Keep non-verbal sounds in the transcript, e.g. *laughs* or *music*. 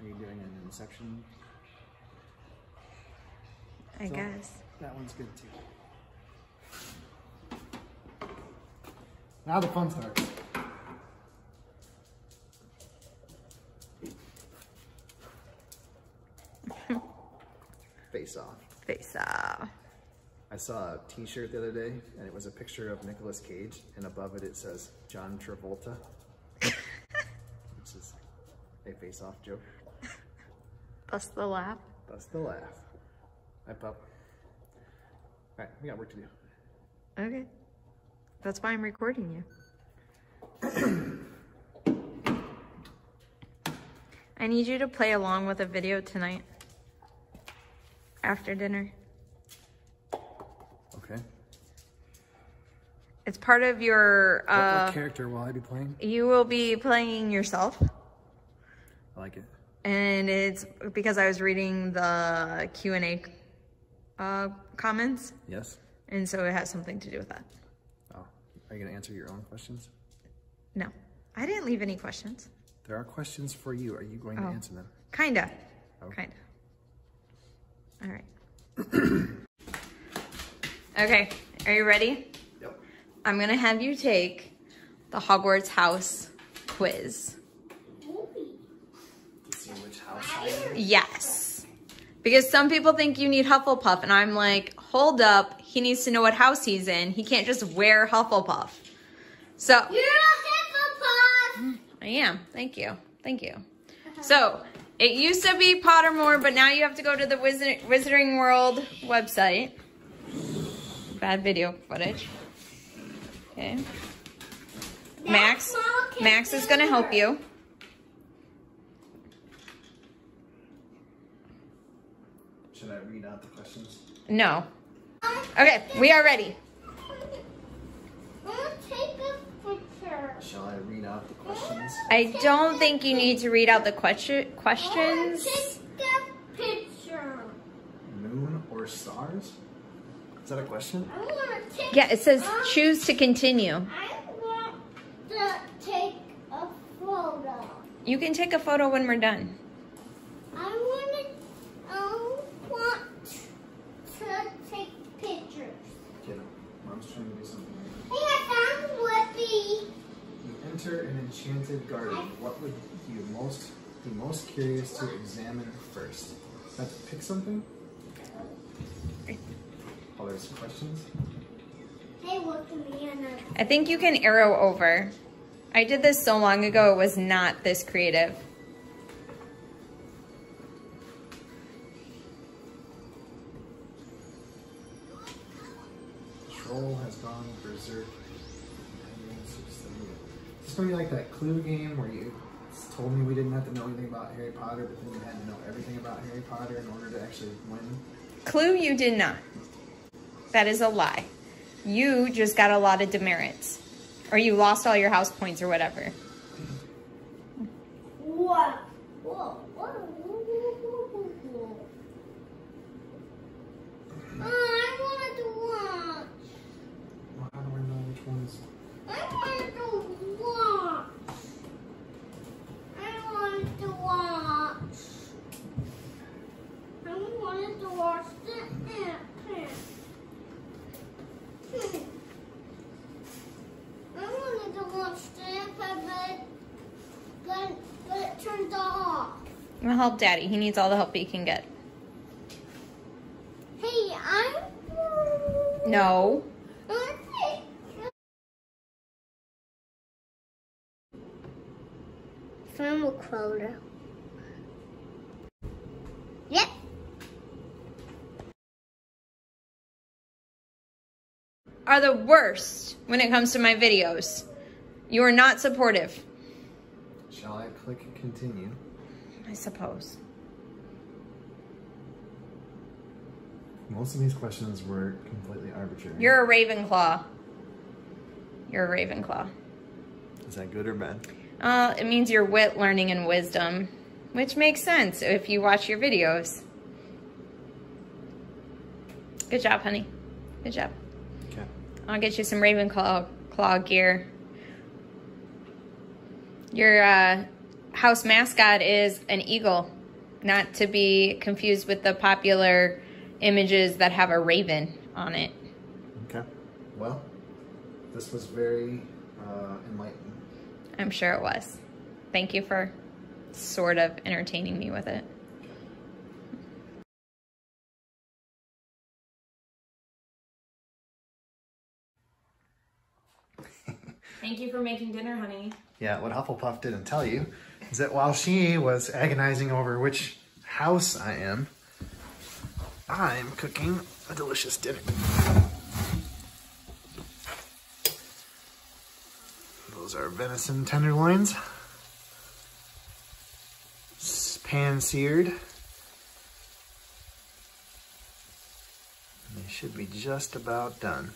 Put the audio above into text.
Are you doing an Inception? I So- guess. That one's good too. Now the fun starts. *laughs* Face off. Face off. I saw a T-shirt the other day, and it was a picture of Nicolas Cage, and above it it says John Travolta, *laughs* which is a face-off joke. Plus the laugh. Bust the laugh. Hi, pup. All right, we got work to do. Okay. That's why I'm recording you. *clears throat* I need you to play along with a video tonight. After dinner. Okay. It's part of your, What, uh, what character will I be playing? you will be playing yourself. I like it. And it's because I was reading the Q&A uh, comments. Yes. And so it has something to do with that. Oh, are you gonna answer your own questions? No, I didn't leave any questions. There are questions for you. Are you going to Oh. answer them? Kinda. Oh. Kinda. All right. *clears throat* okay, are you ready? Yep. I'm gonna have you take the Hogwarts house quiz. See which house I am. Yes. Because some people think you need Hufflepuff, and I'm like, hold up, he needs to know what house he's in. He can't just wear Hufflepuff. So, You're a Hufflepuff! I am. Thank you. Thank you. So, it used to be Pottermore, but now you have to go to the Wizard Wizarding World website. Bad video footage. Okay. Max, Max is going to help you. Should I read out the questions? No. Okay, we are ready. I'm gonna take a picture. Shall I read out the questions? I don't think you need to read out the question questions. picture. Moon or stars? Is that a question? I want to take. Yeah, it says I choose to continue. want to take a photo. You can take a photo when we're done. I want to. I want to take pictures. Kiddo, mom's trying to do something. Hey, I found Whippy. You enter an enchanted garden. What would you most be most curious to examine first? Have to pick something? Oh, there's questions? Hey, look at me, Anna. I think you can arrow over. I did this so long ago, it was not this creative. Troll has gone berserk. Is this gonna be like that clue game where you told me we didn't have to know anything about Harry Potter, but then you had to know everything about Harry Potter in order to actually win? Clue, you did not. That is a lie. You just got a lot of demerits. Or you lost all your house points or whatever. What? Whoa, whoa, whoa, whoa, whoa, whoa. Oh, I wanted to watch. Well, how do I know which ones? I wanted to watch. I wanted to watch. I wanted to watch the ant pit. Hmm. I wanted to watch the it off. I'll help Daddy. He needs all the help he can get. Hey, I'm. No. Okay. Film recorder. Yep. Are the worst when it comes to my videos. You are not supportive. Shall I click continue? I suppose. Most of these questions were completely arbitrary. You're a Ravenclaw. You're a Ravenclaw. Is that good or bad? Uh, it means you're wit, learning, and wisdom, which makes sense if you watch your videos. Good job, honey. Good job. Okay. I'll get you some Ravenclaw claw gear. Your uh, house mascot is an eagle, not to be confused with the popular images that have a raven on it. Okay. Well, this was very uh, enlightening. I'm sure it was. Thank you for sort of entertaining me with it. Thank you for making dinner, honey. Yeah, what Hufflepuff didn't tell you is that while she was agonizing over which house I am, I'm cooking a delicious dinner. Those are venison tenderloins, pan seared. They should be just about done.